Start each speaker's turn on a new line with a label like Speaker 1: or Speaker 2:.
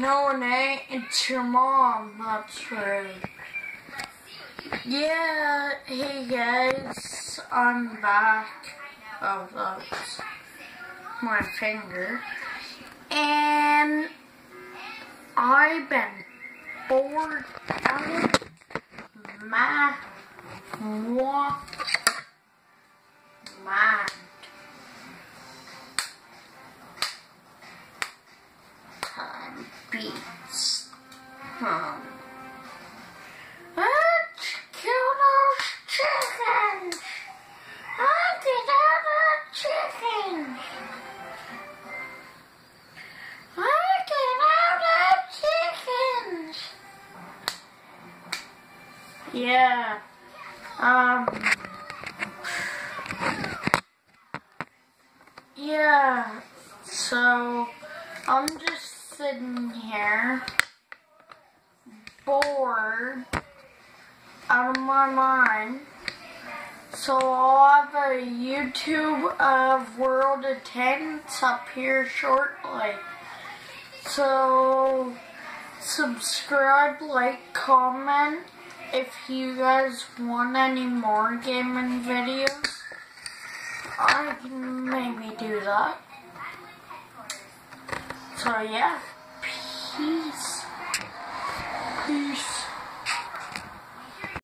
Speaker 1: No, Nate, it's your mom. That's right. Yeah, hey guys, I'm back. Oh, that's my finger. And I've been bored out of my beats. Hmm. Let's kill those chickens! I get out of chickens! Of chickens! Yeah. Um. Yeah. So, I'm just sitting here, bored, out of my mind. So I'll have a YouTube of World of Tanks up here shortly. So subscribe, like, comment if you guys want any more gaming videos. I can maybe do that. So yeah, peace. Peace.